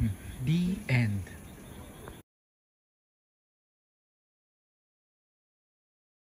Mm. The end.